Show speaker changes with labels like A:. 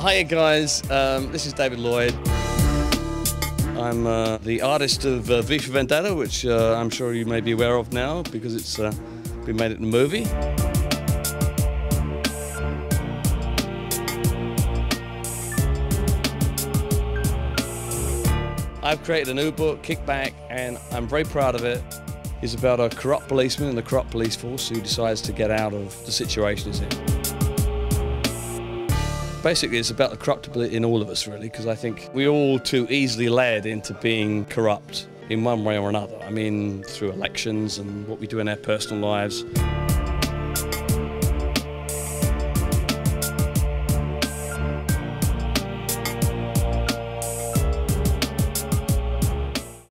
A: Hiya guys, um, this is David Lloyd. I'm uh, the artist of uh, V for Vendetta, which uh, I'm sure you may be aware of now because it's uh, been made in a movie. I've created a new book, Kickback, and I'm very proud of it. It's about a corrupt policeman in the corrupt police force who decides to get out of the situation he's in. Basically, it's about the corruptibility in all of us, really, because I think we're all too easily led into being corrupt in one way or another. I mean, through elections and what we do in our personal lives.